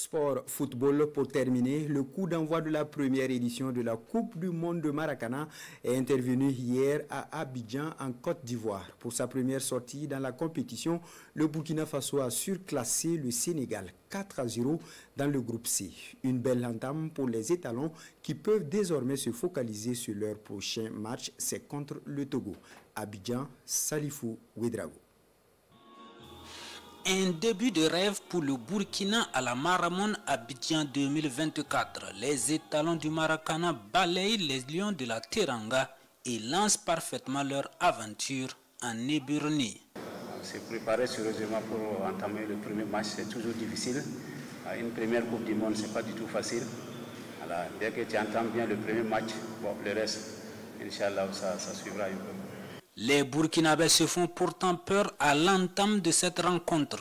Sport football pour terminer, le coup d'envoi de la première édition de la Coupe du monde de Maracana est intervenu hier à Abidjan en Côte d'Ivoire. Pour sa première sortie dans la compétition, le Burkina Faso a surclassé le Sénégal 4 à 0 dans le groupe C. Une belle entame pour les étalons qui peuvent désormais se focaliser sur leur prochain match, c'est contre le Togo. Abidjan, Salifou, Ouedrago. Un début de rêve pour le Burkina à la Maramon Abidjan 2024. Les étalons du Maracana balayent les lions de la Teranga et lancent parfaitement leur aventure en Éburnie. Se préparer sérieusement pour entamer le premier match, c'est toujours difficile. Une première Coupe du Monde, ce n'est pas du tout facile. dès que tu entends bien le premier match, bon, le reste, Inch'Allah, ça, ça suivra un peu. Les Burkinabés se font pourtant peur à l'entame de cette rencontre.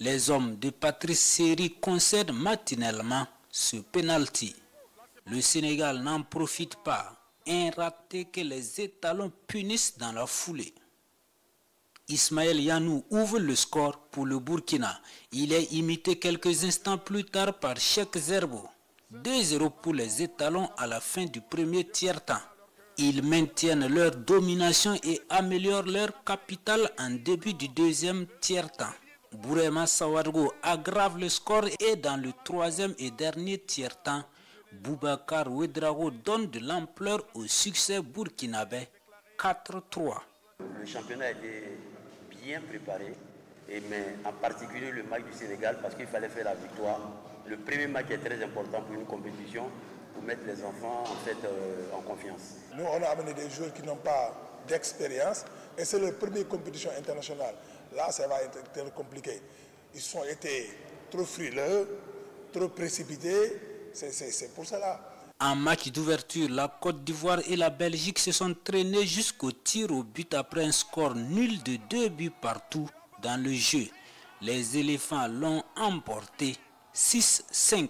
Les hommes de Patrice Seri concèdent matinellement ce penalty. Le Sénégal n'en profite pas. Un raté que les étalons punissent dans la foulée. Ismaël Yanou ouvre le score pour le Burkina. Il est imité quelques instants plus tard par Cheikh Zerbo. 2-0 pour les étalons à la fin du premier tiers-temps. Ils maintiennent leur domination et améliorent leur capital en début du deuxième tiers-temps. Bourema Sawadgo aggrave le score et dans le troisième et dernier tiers-temps, Boubacar Ouedrago donne de l'ampleur au succès burkinabé 4-3. Le championnat a été bien préparé, mais en particulier le match du Sénégal parce qu'il fallait faire la victoire. Le premier match est très important pour une compétition pour mettre les enfants en, fait, euh, en confiance. Nous, on a amené des joueurs qui n'ont pas d'expérience et c'est leur première compétition internationale. Là, ça va être très compliqué. Ils ont été trop frileux, trop précipités, c'est pour cela. En match d'ouverture, la Côte d'Ivoire et la Belgique se sont traînés jusqu'au tir au but après un score nul de deux buts partout dans le jeu. Les éléphants l'ont emporté 6-5.